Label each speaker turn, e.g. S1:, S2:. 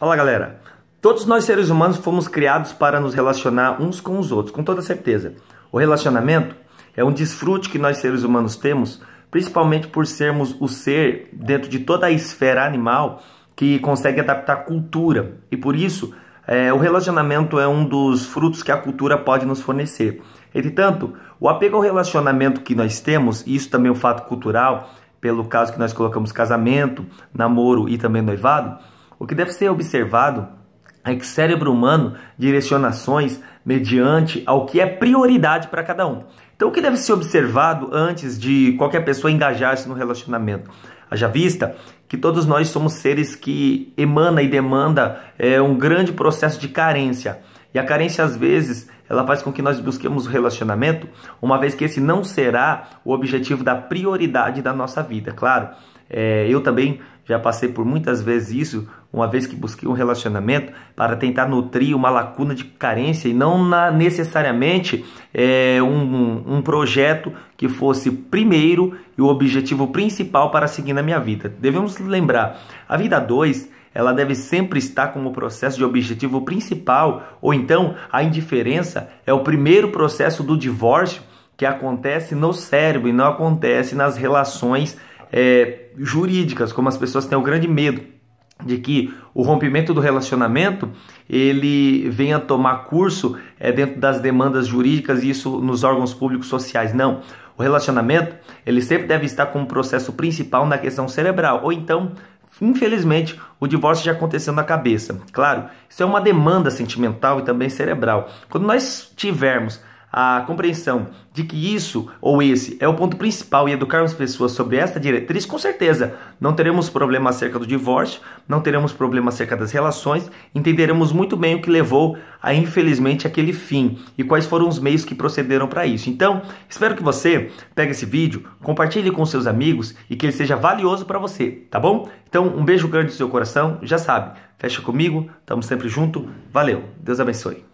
S1: Fala galera, todos nós seres humanos fomos criados para nos relacionar uns com os outros, com toda certeza. O relacionamento é um desfrute que nós seres humanos temos, principalmente por sermos o ser dentro de toda a esfera animal que consegue adaptar cultura e por isso é, o relacionamento é um dos frutos que a cultura pode nos fornecer. Entretanto, o apego ao relacionamento que nós temos, e isso também é um fato cultural, pelo caso que nós colocamos casamento, namoro e também noivado, o que deve ser observado é que o cérebro humano direciona ações mediante ao que é prioridade para cada um. Então, o que deve ser observado antes de qualquer pessoa engajar-se no relacionamento? Haja vista que todos nós somos seres que emana e demanda é, um grande processo de carência. E a carência, às vezes, ela faz com que nós busquemos o relacionamento, uma vez que esse não será o objetivo da prioridade da nossa vida. Claro, é, eu também já passei por muitas vezes isso, uma vez que busquei um relacionamento para tentar nutrir uma lacuna de carência e não na, necessariamente é, um, um projeto que fosse primeiro e o objetivo principal para seguir na minha vida. Devemos lembrar, a vida 2 ela deve sempre estar como processo de objetivo principal, ou então a indiferença é o primeiro processo do divórcio que acontece no cérebro e não acontece nas relações é, jurídicas, como as pessoas têm o grande medo de que o rompimento do relacionamento ele venha tomar curso é, dentro das demandas jurídicas e isso nos órgãos públicos sociais. Não. O relacionamento ele sempre deve estar como processo principal na questão cerebral, ou então Infelizmente, o divórcio já aconteceu na cabeça. Claro, isso é uma demanda sentimental e também cerebral. Quando nós tivermos a compreensão de que isso ou esse é o ponto principal e educarmos pessoas sobre esta diretriz, com certeza não teremos problema acerca do divórcio, não teremos problema acerca das relações, entenderemos muito bem o que levou a infelizmente aquele fim e quais foram os meios que procederam para isso. Então, espero que você pegue esse vídeo, compartilhe com seus amigos e que ele seja valioso para você, tá bom? Então, um beijo grande no seu coração, já sabe, fecha comigo, estamos sempre junto, valeu, Deus abençoe.